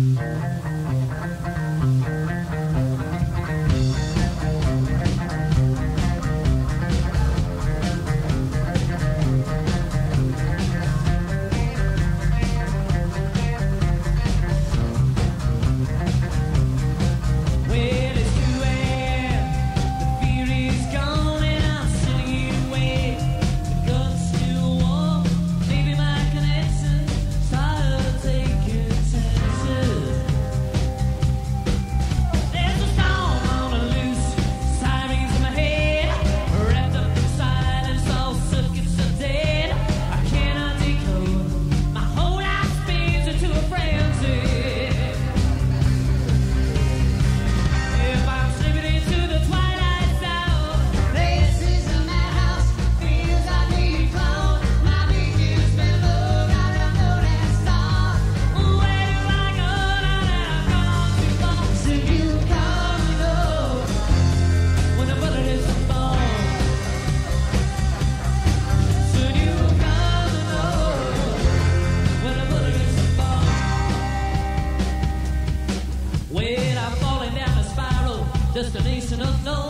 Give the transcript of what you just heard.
Mm-hmm. place and unknown.